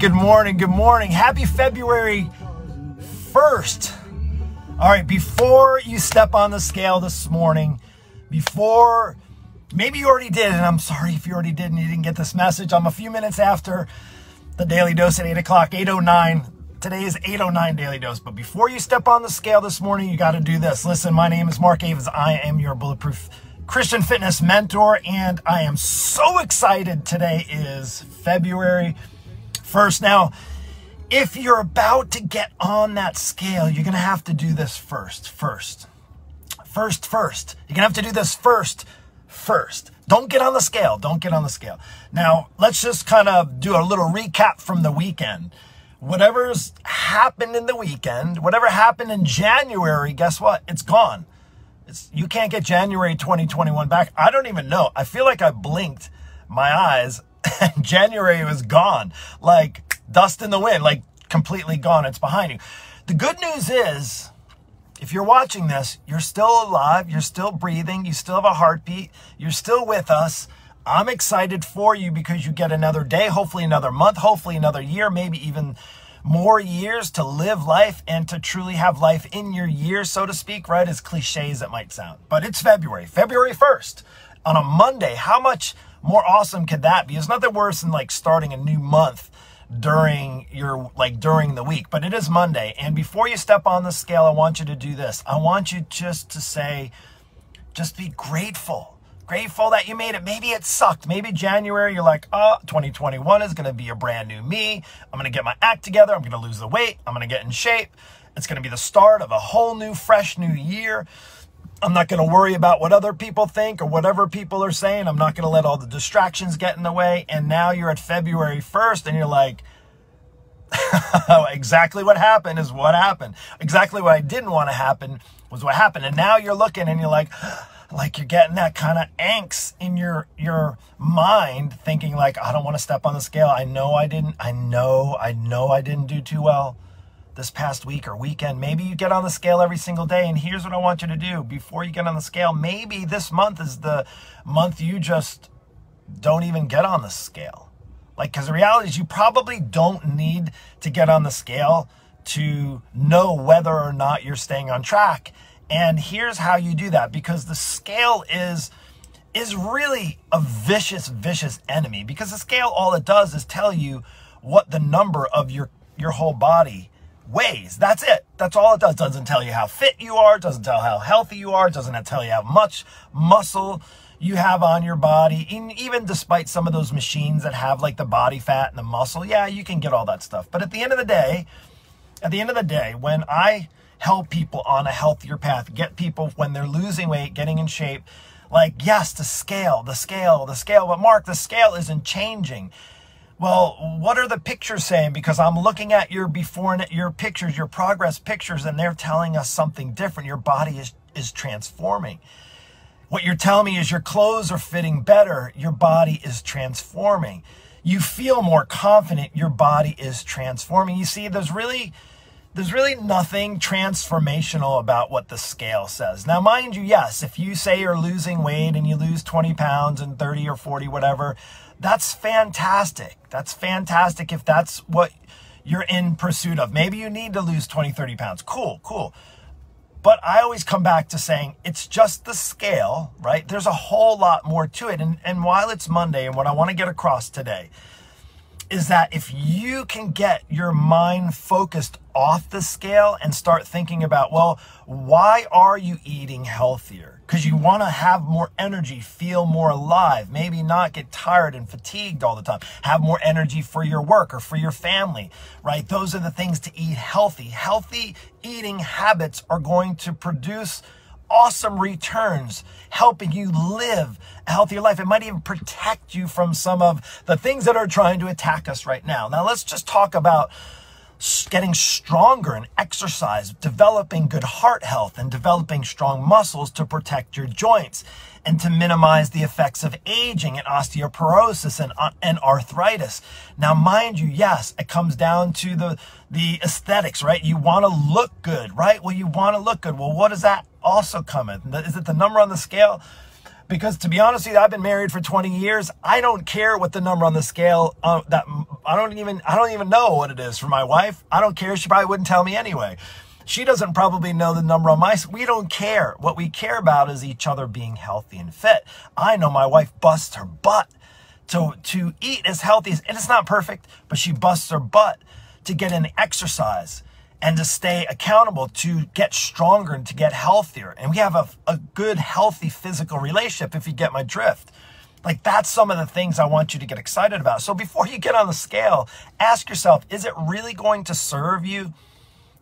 good morning, good morning. Happy February 1st. All right, before you step on the scale this morning, before maybe you already did, and I'm sorry if you already did and you didn't get this message. I'm a few minutes after the daily dose at 8 o'clock, 809. Today is 809 daily dose. But before you step on the scale this morning, you got to do this. Listen, my name is Mark Avens. I am your bulletproof Christian fitness mentor, and I am so excited. Today is February 1st. Now, if you're about to get on that scale, you're going to have to do this first. First. First, first. You're going to have to do this first, first. Don't get on the scale. Don't get on the scale. Now, let's just kind of do a little recap from the weekend. Whatever's happened in the weekend, whatever happened in January, guess what? It's gone. It's, you can't get January 2021 back. I don't even know. I feel like I blinked my eyes and January was gone. Like dust in the wind, like completely gone. It's behind you. The good news is, if you're watching this, you're still alive, you're still breathing, you still have a heartbeat, you're still with us. I'm excited for you because you get another day, hopefully another month, hopefully another year, maybe even more years to live life and to truly have life in your year, so to speak, right? As cliche as it might sound. But it's February, February 1st on a Monday. How much more awesome could that be? It's nothing worse than like starting a new month during your like during the week but it is monday and before you step on the scale i want you to do this i want you just to say just be grateful grateful that you made it. Maybe it sucked. Maybe January you're like, ah, oh, 2021 is going to be a brand new me. I'm going to get my act together. I'm going to lose the weight. I'm going to get in shape. It's going to be the start of a whole new, fresh new year. I'm not going to worry about what other people think or whatever people are saying. I'm not going to let all the distractions get in the way. And now you're at February 1st and you're like, exactly what happened is what happened. Exactly what I didn't want to happen was what happened. And now you're looking and you're like, like you're getting that kind of angst in your your mind thinking like i don't want to step on the scale i know i didn't i know i know i didn't do too well this past week or weekend. Maybe you get on the scale every single day and here's what i want you to do. Before you get on the scale maybe this month is the month you just don't even get on the scale. Like because the reality is you probably don't need to get on the scale to know whether or not you're staying on track. And here's how you do that because the scale is is really a vicious vicious enemy because the scale all it does is tell you what the number of your your whole body weighs. That's it. That's all it does. Doesn't tell you how fit you are, doesn't tell how healthy you are, doesn't tell you how much muscle you have on your body. And even despite some of those machines that have like the body fat and the muscle, yeah, you can get all that stuff. But at the end of the day, at the end of the day, when I help people on a healthier path, get people when they're losing weight, getting in shape. Like, yes, the scale, the scale, the scale. But Mark, the scale isn't changing. Well, what are the pictures saying? Because I'm looking at your before and your pictures, your progress pictures, and they're telling us something different. Your body is, is transforming. What you're telling me is your clothes are fitting better. Your body is transforming. You feel more confident. Your body is transforming. You see, there's really, there's really nothing transformational about what the scale says. Now, mind you, yes, if you say you're losing weight and you lose 20 pounds and 30 or 40, whatever, that's fantastic. That's fantastic if that's what you're in pursuit of. Maybe you need to lose 20, 30 pounds. Cool, cool. But I always come back to saying it's just the scale, right? There's a whole lot more to it. And, and while it's Monday, and what I want to get across today is that if you can get your mind focused off the scale and start thinking about, well, why are you eating healthier? Because you want to have more energy, feel more alive, maybe not get tired and fatigued all the time, have more energy for your work or for your family, right? Those are the things to eat healthy. Healthy eating habits are going to produce awesome returns, helping you live a healthier life. It might even protect you from some of the things that are trying to attack us right now. Now, let's just talk about getting stronger and exercise, developing good heart health, and developing strong muscles to protect your joints and to minimize the effects of aging and osteoporosis and, uh, and arthritis. Now, mind you, yes, it comes down to the, the aesthetics, right? You want to look good, right? Well, you want to look good. Well, what does that also come in? Is it the number on the scale? Because to be honest with you, I've been married for 20 years. I don't care what the number on the scale uh, that I don't even I don't even know what it is for my wife. I don't care. She probably wouldn't tell me anyway. She doesn't probably know the number on my. We don't care. What we care about is each other being healthy and fit. I know my wife busts her butt to to eat as healthy as, and it's not perfect, but she busts her butt to get in exercise and to stay accountable, to get stronger and to get healthier. And we have a, a good, healthy physical relationship, if you get my drift. Like that's some of the things I want you to get excited about. So before you get on the scale, ask yourself, is it really going to serve you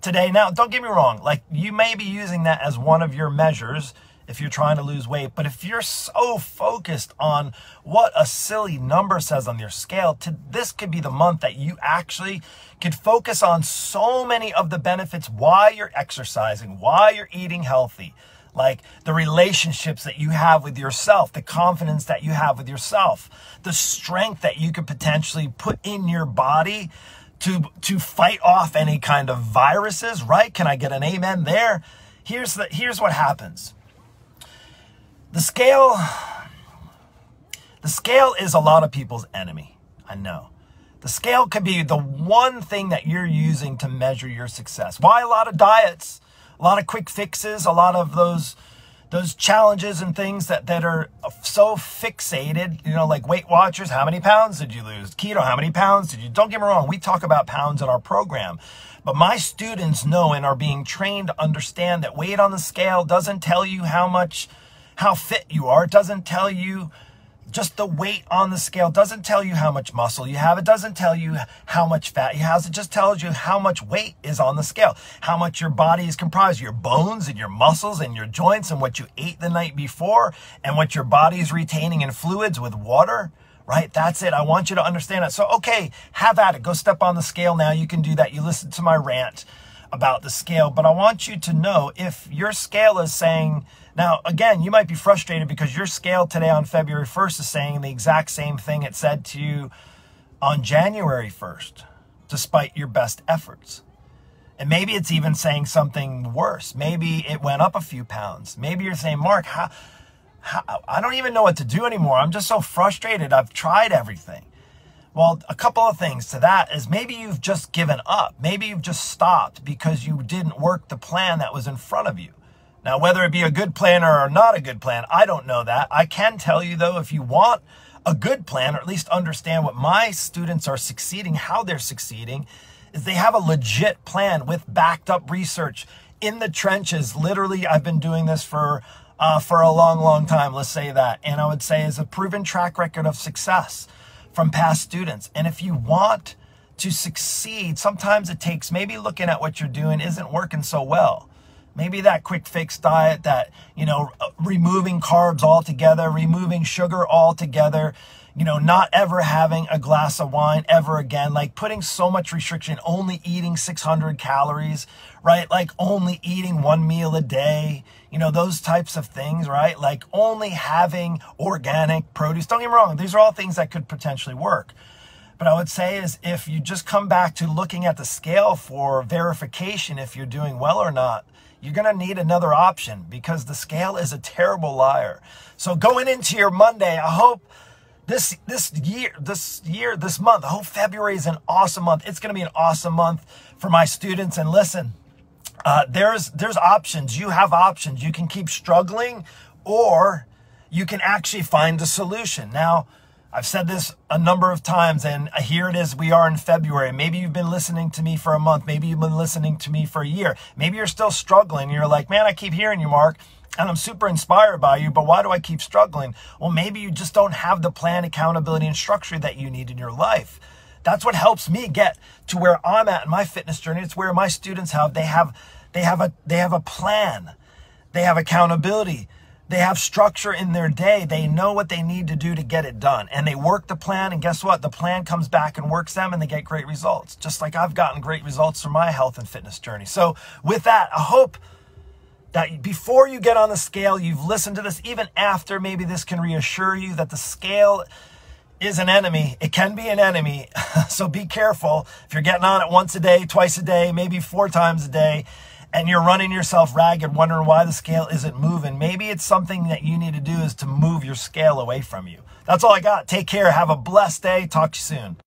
today? Now, don't get me wrong. Like you may be using that as one of your measures if you're trying to lose weight. But if you're so focused on what a silly number says on your scale, to this could be the month that you actually could focus on so many of the benefits why you're exercising, why you're eating healthy. Like the relationships that you have with yourself, the confidence that you have with yourself, the strength that you could potentially put in your body to, to fight off any kind of viruses, right? Can I get an amen there? Here's the, here's what happens the scale, the scale is a lot of people's enemy. I know. The scale could be the one thing that you're using to measure your success. Why a lot of diets, a lot of quick fixes, a lot of those those challenges and things that, that are so fixated, you know, like Weight Watchers, how many pounds did you lose? Keto, how many pounds did you? Don't get me wrong, we talk about pounds in our program. But my students know and are being trained to understand that weight on the scale doesn't tell you how much how fit you are. It doesn't tell you just the weight on the scale. It doesn't tell you how much muscle you have. It doesn't tell you how much fat you have. It just tells you how much weight is on the scale, how much your body is comprised, your bones and your muscles and your joints and what you ate the night before and what your body is retaining in fluids with water. Right? That's it. I want you to understand it. So, okay, have at it. Go step on the scale now. You can do that. You listen to my rant about the scale, but I want you to know if your scale is saying, now, again, you might be frustrated because your scale today on February 1st is saying the exact same thing it said to you on January 1st, despite your best efforts. And maybe it's even saying something worse. Maybe it went up a few pounds. Maybe you're saying, Mark, how, how, I don't even know what to do anymore. I'm just so frustrated. I've tried everything. Well, a couple of things to that is maybe you've just given up. Maybe you've just stopped because you didn't work the plan that was in front of you. Now, whether it be a good plan or not a good plan, I don't know that. I can tell you though, if you want a good plan, or at least understand what my students are succeeding, how they're succeeding, is they have a legit plan with backed up research in the trenches. Literally, I've been doing this for uh, for a long, long time. Let's say that, and I would say is a proven track record of success from past students. And if you want to succeed, sometimes it takes maybe looking at what you're doing isn't working so well. Maybe that quick fix diet, that, you know, removing carbs altogether, removing sugar altogether, you know, not ever having a glass of wine ever again, like putting so much restriction, only eating 600 calories, right? Like only eating one meal a day, you know, those types of things, right? Like only having organic produce. Don't get me wrong, these are all things that could potentially work. But I would say is if you just come back to looking at the scale for verification if you're doing well or not, you're going to need another option because the scale is a terrible liar. So going into your Monday, I hope this this year, this year, this month, I hope February is an awesome month. It's going to be an awesome month for my students. And listen, uh, there's there's options. You have options. You can keep struggling, or you can actually find a solution. Now I've said this a number of times, and here it is. We are in February. Maybe you've been listening to me for a month. Maybe you've been listening to me for a year. Maybe you're still struggling. You're like, man, I keep hearing you, Mark, and I'm super inspired by you, but why do I keep struggling? Well, maybe you just don't have the plan, accountability, and structure that you need in your life. That's what helps me get to where I'm at in my fitness journey. It's where my students have they have they have a they have a plan. They have accountability. They have structure in their day. They know what they need to do to get it done. And they work the plan. And guess what? The plan comes back and works them and they get great results. Just like I've gotten great results from my health and fitness journey. So with that, I hope that before you get on the scale, you've listened to this, even after maybe this can reassure you that the scale is an enemy. It can be an enemy. so be careful if you're getting on it once a day, twice a day, maybe four times a day and you're running yourself ragged, wondering why the scale isn't moving, maybe it's something that you need to do is to move your scale away from you. That's all I got. Take care. Have a blessed day. Talk to you soon.